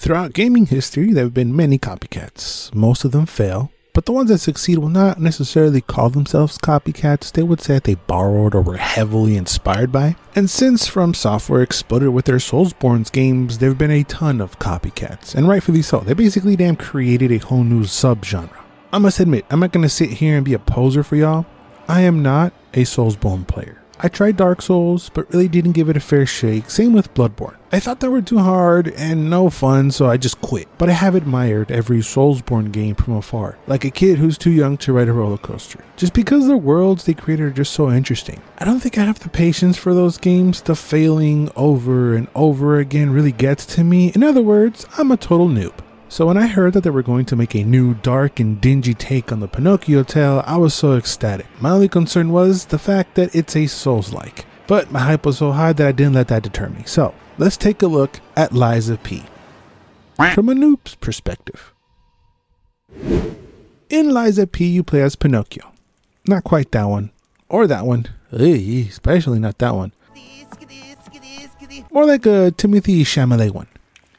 Throughout gaming history, there have been many copycats. Most of them fail, but the ones that succeed will not necessarily call themselves copycats. They would say that they borrowed or were heavily inspired by. And since From Software exploded with their Soulsborne games, there have been a ton of copycats, and rightfully so. They basically damn created a whole new subgenre. I must admit, I'm not gonna sit here and be a poser for y'all. I am not a Soulsborne player. I tried Dark Souls, but really didn't give it a fair shake. Same with Bloodborne. I thought they were too hard and no fun, so I just quit. But I have admired every Soulsborne game from afar, like a kid who's too young to ride a roller coaster. Just because the worlds they created are just so interesting. I don't think I have the patience for those games. The failing over and over again really gets to me. In other words, I'm a total noob. So when I heard that they were going to make a new dark and dingy take on the Pinocchio tale, I was so ecstatic. My only concern was the fact that it's a Souls-like. But my hype was so high that I didn't let that deter me. So let's take a look at Lies of P from a noob's perspective. In Lies of P, you play as Pinocchio. Not quite that one. Or that one. Ey, especially not that one. More like a Timothée Chalamet one.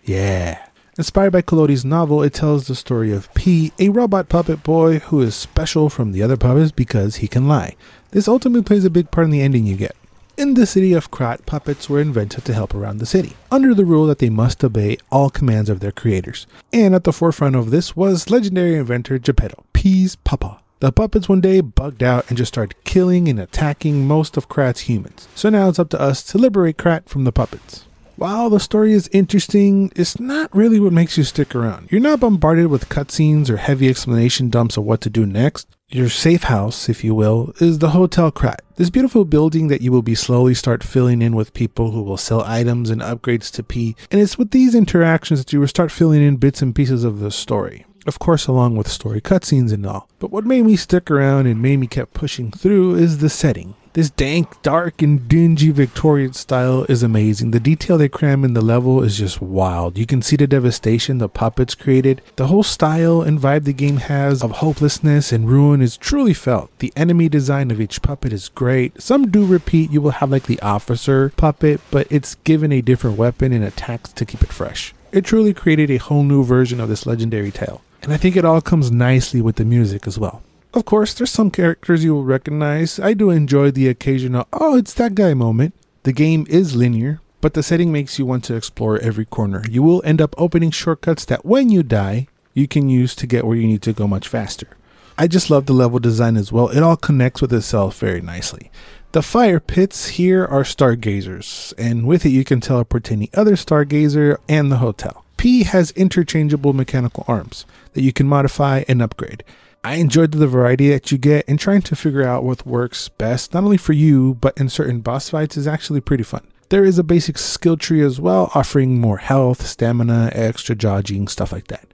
Yeah. Inspired by Collodi's novel, it tells the story of P, a robot puppet boy who is special from the other puppets because he can lie. This ultimately plays a big part in the ending you get. In the city of Krat, puppets were invented to help around the city, under the rule that they must obey all commands of their creators. And at the forefront of this was legendary inventor Geppetto, P's papa. The puppets one day bugged out and just started killing and attacking most of Krat's humans. So now it's up to us to liberate Krat from the puppets. While the story is interesting, it's not really what makes you stick around. You're not bombarded with cutscenes or heavy explanation dumps of what to do next. Your safe house, if you will, is the Hotel Krat, this beautiful building that you will be slowly start filling in with people who will sell items and upgrades to P. And it's with these interactions that you will start filling in bits and pieces of the story. Of course, along with story cutscenes and all. But what made me stick around and made me keep pushing through is the setting. This dank, dark, and dingy Victorian style is amazing. The detail they cram in the level is just wild. You can see the devastation the puppets created. The whole style and vibe the game has of hopelessness and ruin is truly felt. The enemy design of each puppet is great. Some do repeat. You will have like the officer puppet, but it's given a different weapon and attacks to keep it fresh. It truly created a whole new version of this legendary tale. And I think it all comes nicely with the music as well. Of course, there's some characters you will recognize. I do enjoy the occasional, oh, it's that guy moment. The game is linear, but the setting makes you want to explore every corner. You will end up opening shortcuts that when you die, you can use to get where you need to go much faster. I just love the level design as well. It all connects with itself very nicely. The fire pits here are stargazers, and with it you can teleport to any other stargazer and the hotel. P has interchangeable mechanical arms that you can modify and upgrade. I enjoyed the variety that you get and trying to figure out what works best, not only for you, but in certain boss fights is actually pretty fun. There is a basic skill tree as well, offering more health, stamina, extra dodging, stuff like that.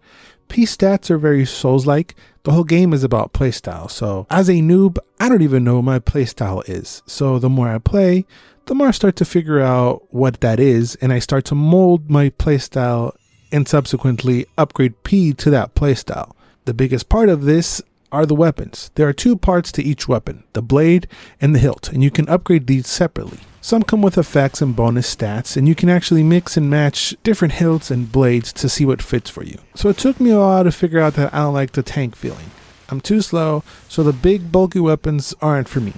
P stats are very Souls like. The whole game is about playstyle, so as a noob, I don't even know what my playstyle is. So the more I play, the more I start to figure out what that is, and I start to mold my playstyle and subsequently upgrade P to that playstyle. The biggest part of this are the weapons. There are two parts to each weapon, the blade and the hilt, and you can upgrade these separately. Some come with effects and bonus stats, and you can actually mix and match different hilts and blades to see what fits for you. So it took me a while to figure out that I don't like the tank feeling. I'm too slow, so the big bulky weapons aren't for me.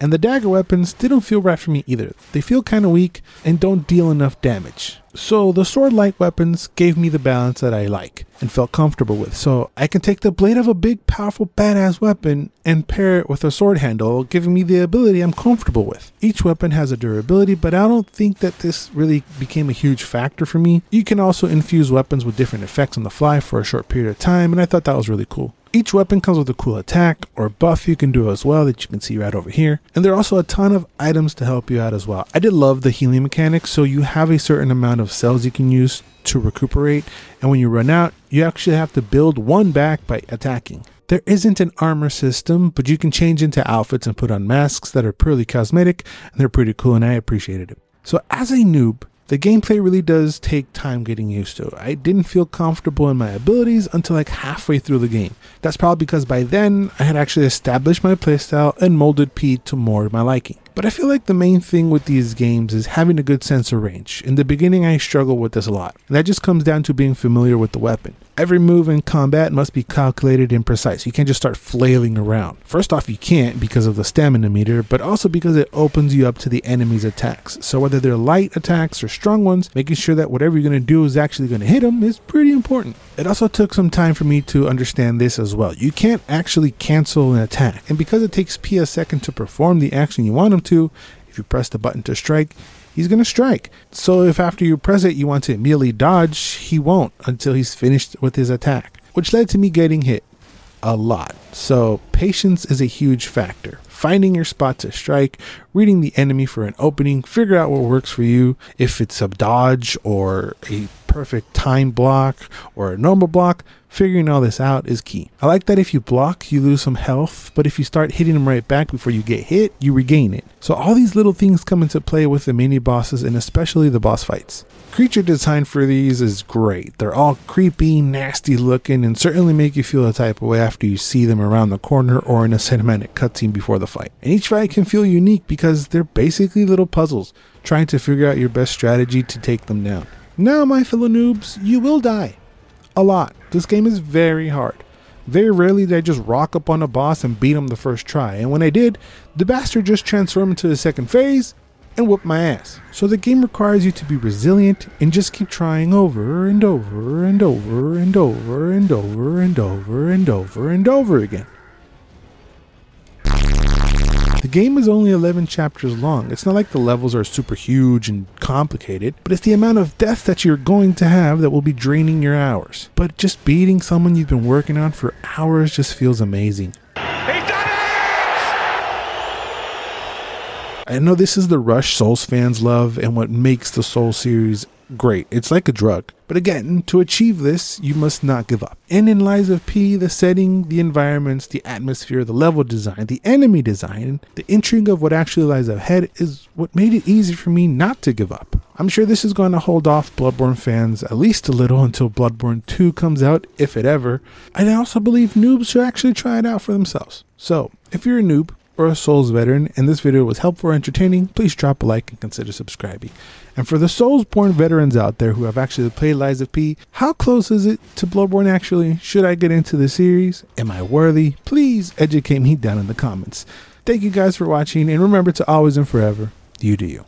And the dagger weapons didn't feel right for me either. They feel kind of weak and don't deal enough damage. So the sword light weapons gave me the balance that I like and felt comfortable with. So I can take the blade of a big, powerful, badass weapon and pair it with a sword handle, giving me the ability I'm comfortable with. Each weapon has a durability, but I don't think that this really became a huge factor for me. You can also infuse weapons with different effects on the fly for a short period of time, and I thought that was really cool. Each weapon comes with a cool attack or buff you can do as well that you can see right over here. And there are also a ton of items to help you out as well. I did love the healing mechanics, so you have a certain amount of cells you can use to recuperate. And when you run out, you actually have to build one back by attacking. There isn't an armor system, but you can change into outfits and put on masks that are purely cosmetic, and they're pretty cool, and I appreciated it. So, as a noob, the gameplay really does take time getting used to. I didn't feel comfortable in my abilities until like halfway through the game. That's probably because by then I had actually established my playstyle and molded P to more of my liking. But I feel like the main thing with these games is having a good sense of range. In the beginning, I struggled with this a lot. And that just comes down to being familiar with the weapon. Every move in combat must be calculated and precise. You can't just start flailing around. First off, you can't because of the stamina meter, but also because it opens you up to the enemy's attacks. So whether they're light attacks or strong ones, making sure that whatever you're going to do is actually going to hit them is pretty important. It also took some time for me to understand this as well. You can't actually cancel an attack, and because it takes P a second to perform the action you want them to, if you press the button to strike, he's going to strike. So if after you press it you want to immediately dodge, he won't until he's finished with his attack, which led to me getting hit a lot. So patience is a huge factor. Finding your spot to strike, reading the enemy for an opening, figure out what works for you, if it's a dodge or a perfect time block or a normal block, figuring all this out is key. I like that if you block, you lose some health, but if you start hitting them right back before you get hit, you regain it. So all these little things come into play with the mini bosses and especially the boss fights. Creature design for these is great. They're all creepy, nasty looking, and certainly make you feel a type of way after you see them around the corner or in a cinematic cutscene before the fight. And each fight can feel unique because they're basically little puzzles, trying to figure out your best strategy to take them down. Now, my fellow noobs, you will die. A lot. This game is very hard. Very rarely did I just rock up on a boss and beat him the first try, and when I did, the bastard just transformed into the second phase and whooped my ass. So the game requires you to be resilient and just keep trying over and over and over and over and over and over and over and over again. The game is only 11 chapters long. It's not like the levels are super huge and complicated, but it's the amount of death that you're going to have that will be draining your hours. But just beating someone you've been working on for hours just feels amazing. I know this is the rush Souls fans love and what makes the Soul series great. It's like a drug. But again, to achieve this, you must not give up. And in Lies of P, the setting, the environments, the atmosphere, the level design, the enemy design, the intrigue of what actually lies ahead is what made it easy for me not to give up. I'm sure this is going to hold off Bloodborne fans at least a little until Bloodborne 2 comes out, if it ever. And I also believe noobs should actually try it out for themselves. So, if you're a noob, or a Souls veteran and this video was helpful or entertaining, please drop a like and consider subscribing. And for the Soulsborne veterans out there who have actually played Lies of P, how close is it to Bloodborne actually? Should I get into the series? Am I worthy? Please educate me down in the comments. Thank you guys for watching and remember to always and forever, you do you.